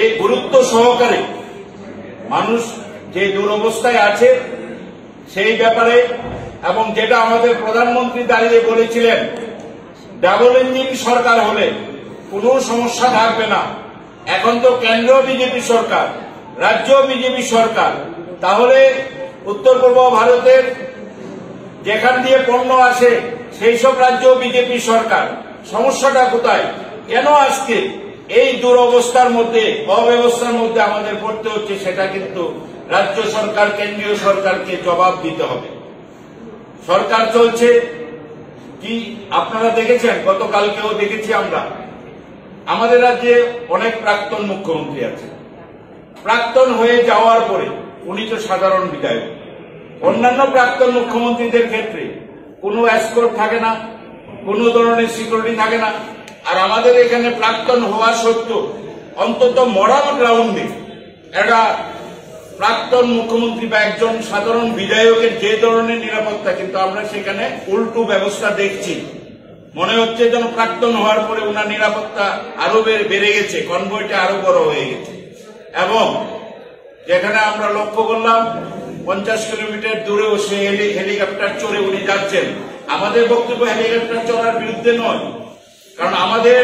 এই গুরুত্ব সহকারে মানুষ যে দুরবস্থায় আছে, সেই ব্যাপারে এবং যেটা আমাদের প্রধানমন্ত্রী দাঁড়িয়ে বলেছিলেন ডাবল ইঞ্জিন সরকার হলে কোনো সমস্যা থাকবে না। এখন তো কেন্দ্র বিজেপি সরকার, রাজ্য বিজেপি সরকার। তাহলে উত্তর পূর্ব ভারতের যেখান দিয়ে পণ্য আসে, সেই সব রাজ্য বিজেপি সরকার। সমস্যাটা কোথায়? কেন আজকে এই দুরবস্থার মধ্যে, অব্যবস্থার মধ্যে আমাদের পড়তে হচ্ছে সেটা কিন্তু রাজ্য সরকার, কেন্দ্রীয় সরকারকে জবাব দিতে হবে। সরকার চলছে কি আপনারা দেখেছেন? গতকালকেও দেখেছি আমরা। আমাদের রাজ্যে অনেক প্রাক্তন মুখ্যমন্ত্রী আছে প্রাক্তন হয়ে যাওয়ার পরে উনি তো সাধারণ বিধায়ক। অন্যান্য প্রাক্তন মুখ্যমন্ত্রীদের ক্ষেত্রে কোনো অ্যাসকোর্ট থাকে না, কোনো ধরনের সিকিউরিটি থাকে না। আর আমাদের এখানে প্রাক্তন হওয়া সত্ত্বেও অন্তত মরাল গ্রাউন্ডে একটা প্রাক্তন মুখ্যমন্ত্রী বা একজন সাধারণ বিধায়কের যে ধরনের নিরাপত্তা, কিন্তু আমরা সেখানে উল্টো ব্যবস্থা দেখছি। মনে হচ্ছে যেন প্রাক্তন হওয়ার পরে ওনার নিরাপত্তা আরও বেড়ে- গেছে কনভয়টা আরও বড় হয়ে গেছে। এবং যেখানে আমরা লক্ষ্য করলাম, পঞ্চাশ কিলোমিটার দূরেও সে হেলিকপ্টার চড়ে উনি যাচ্ছেন। আমাদের বক্তব্য হেলিকপ্টার চড়ার বিরুদ্ধে নয় কারণ আমাদের